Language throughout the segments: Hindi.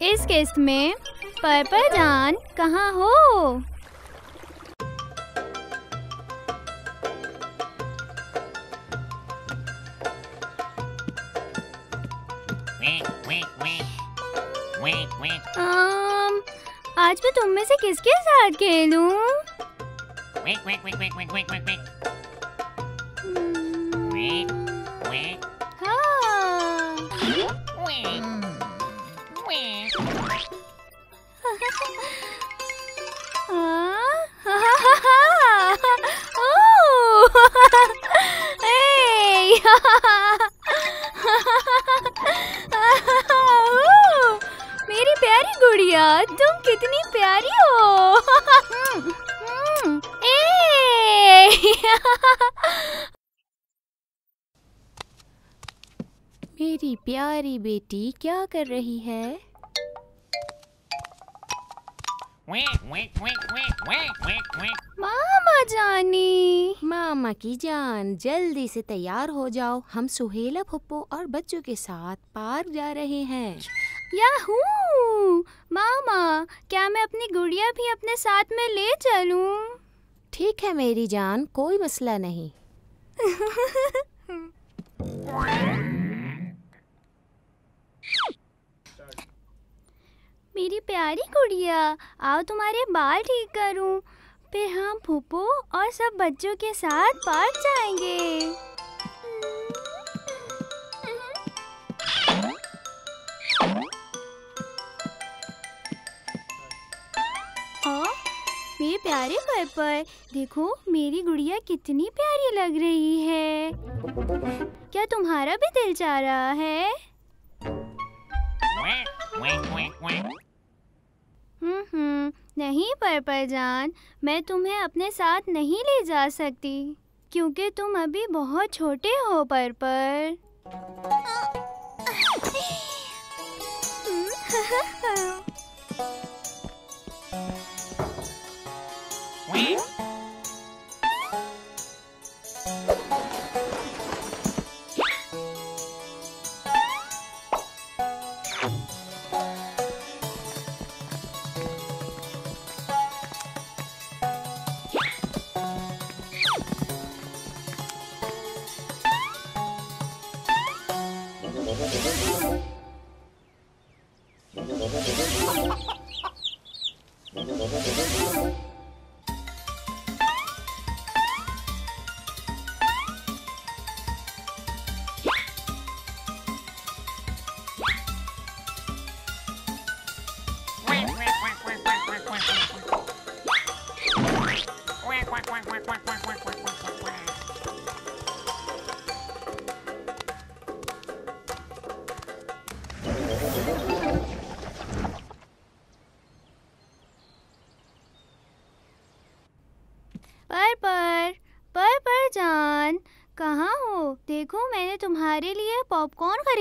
इस किस्त में पर्पल जान कहाँ हो आज मैं तुम में से किसके साथ खेलूं? मेरी प्यारी बेटी क्या कर रही है? मामा जानी। मामा की जान जल्दी से तैयार हो जाओ। हम सुहेला फुप्पो और बच्चों के साथ पार्क जा रहे हैं। याहू! मामा क्या मैं अपनी गुड़िया भी अपने साथ में ले चलूँ? ठीक है मेरी जान कोई मसला नहीं। मेरी प्यारी गुड़िया आओ तुम्हारे बाल ठीक करूँ। फिर हम फूफो और सब बच्चों के साथ पार्क जाएँगे। हाँ, मेरे प्यारे पर्पल देखो मेरी गुड़िया कितनी प्यारी लग रही है। क्या तुम्हारा भी दिल चाह रहा है? नहीं पर्पल जान मैं तुम्हें अपने साथ नहीं ले जा सकती क्योंकि तुम अभी बहुत छोटे हो पर्पल। पर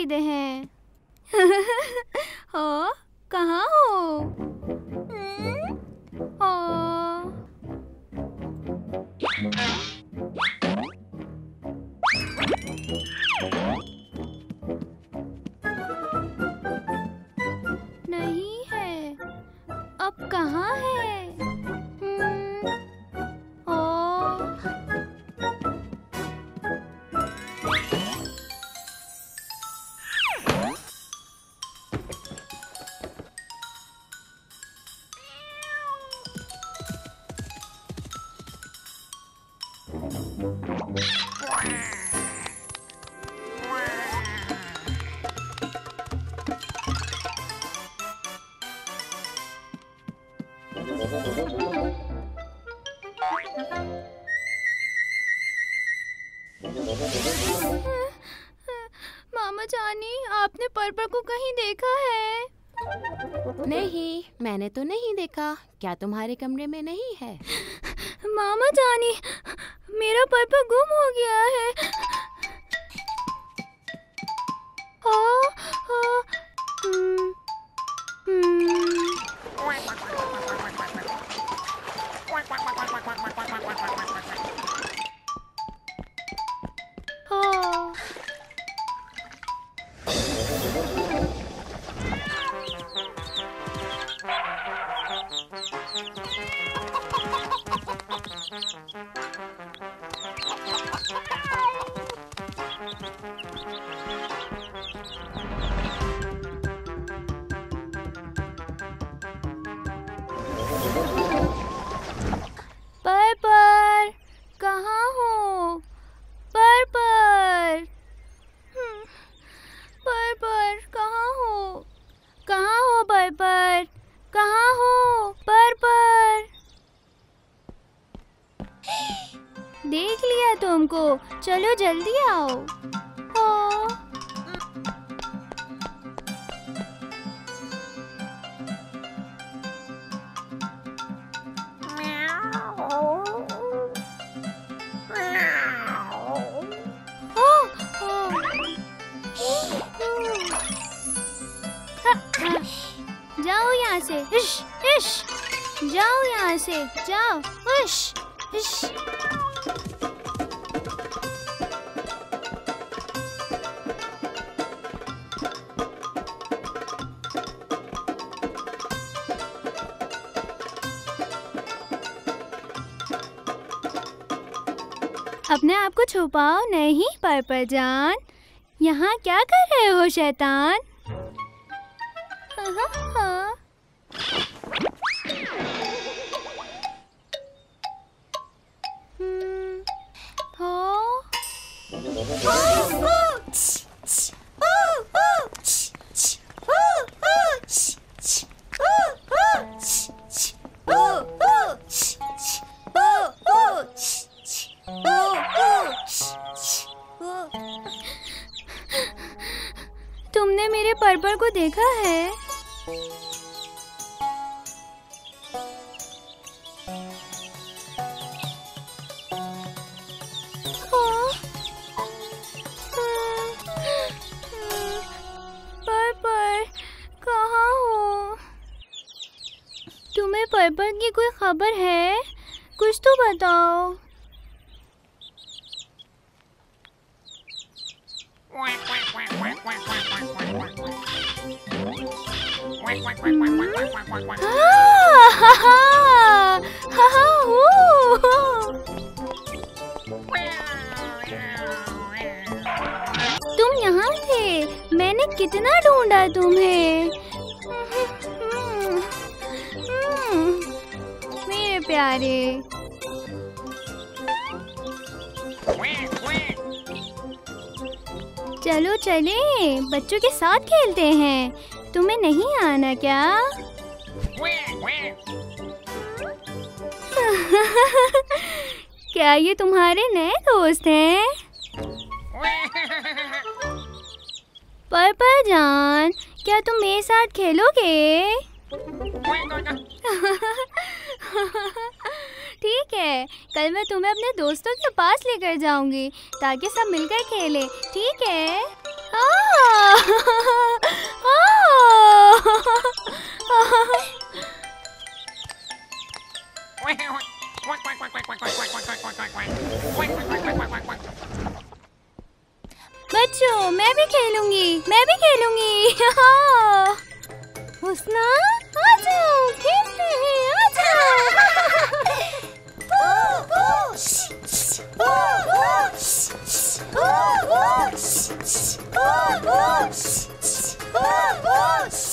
खरीदे हैं। हो कहाँ हो? हम्म? ओ, नहीं है। अब कहाँ मामा जानी, आपने पर्पल को कहीं देखा है? नहीं, मैंने तो नहीं देखा। क्या तुम्हारे कमरे में नहीं है? मामा जानी मेरा पर्पा गुम हो गया है। तुमको। चलो जल्दी आओ। हाँ। जाओ यहाँ से। इश इश। जाओ यहाँ से। जाओ। इश इश। अपने आप को छुपाओ नहीं पर्पल जान। यहाँ क्या कर रहे हो शैतान? पर्पल को देखा है। तुम्हें पर्पल की कोई खबर है? कुछ तो बताओ। तुम यहाँ थे। मैंने कितना ढूंढा तुम्हें। मेरे प्यारे। चलो चले, बच्चों के साथ खेलते हैं। तुम्हें नहीं आना क्या? क्या ये तुम्हारे नए दोस्त हैं? पर्पल जान क्या तुम मेरे साथ खेलोगे? ठीक है कल मैं तुम्हें अपने दोस्तों के पास लेकर जाऊँगी ताकि सब मिलकर खेलें ठीक है? आ, आ, बच्चों मैं भी खेलूँगी मैं भी खेलूँगी। हुस्ना आ जाओ खेलते हैं आ जाओ